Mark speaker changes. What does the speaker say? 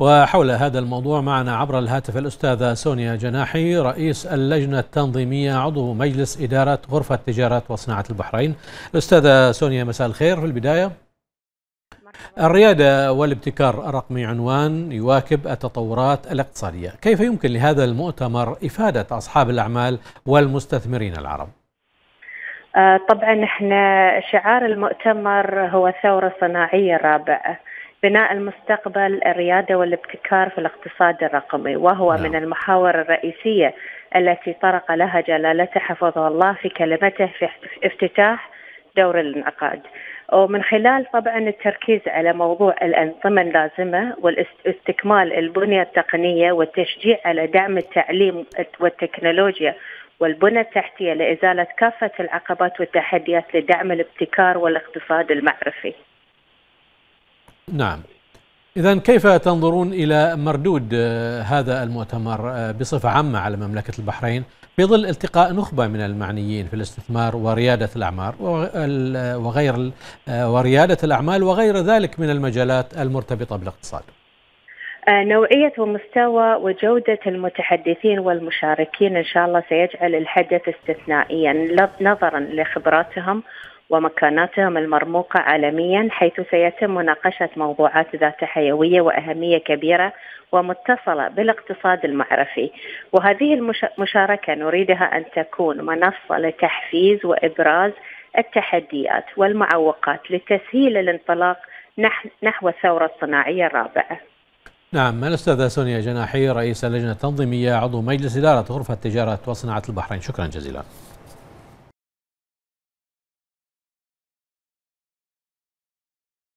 Speaker 1: وحول هذا الموضوع معنا عبر الهاتف الأستاذة سونيا جناحي رئيس اللجنة التنظيمية عضو مجلس إدارة غرفة تجارة وصناعة البحرين. الأستاذة سونيا مساء الخير. في البداية الريادة والابتكار الرقمي عنوان يواكب التطورات الاقتصادية. كيف يمكن لهذا المؤتمر إفادة أصحاب الأعمال والمستثمرين العرب؟
Speaker 2: آه، طبعا إحنا شعار المؤتمر هو ثورة صناعية رابعة. بناء المستقبل الريادة والابتكار في الاقتصاد الرقمي وهو نعم. من المحاور الرئيسية التي طرق لها جلالته حفظه الله في كلمته في افتتاح دور الانعقاد ومن خلال طبعا التركيز على موضوع الأنظمة اللازمة واستكمال البنية التقنية والتشجيع على دعم التعليم والتكنولوجيا والبنى التحتية لإزالة كافة العقبات والتحديات لدعم الابتكار والاقتصاد المعرفي
Speaker 1: نعم. إذا كيف تنظرون إلى مردود آه، هذا المؤتمر آه، بصفة عامة على مملكة البحرين بظل التقاء نخبة من المعنيين في الاستثمار وريادة الأعمار وغير آه، وريادة الأعمال وغير ذلك من المجالات المرتبطة بالاقتصاد؟
Speaker 2: نوعية ومستوى وجودة المتحدثين والمشاركين إن شاء الله سيجعل الحدث استثنائيا نظرا لخبراتهم ومكاناتهم المرموقة عالميا حيث سيتم مناقشة موضوعات ذات حيوية وأهمية كبيرة ومتصلة بالاقتصاد المعرفي. وهذه المشاركة نريدها أن تكون منصة لتحفيز وإبراز التحديات والمعوقات لتسهيل الانطلاق نحو الثورة الصناعية الرابعة.
Speaker 1: نعم الأستاذة سونيا جناحي رئيس اللجنة التنظيمية عضو مجلس إدارة غرفة تجارة وصناعة البحرين. شكرا جزيلا.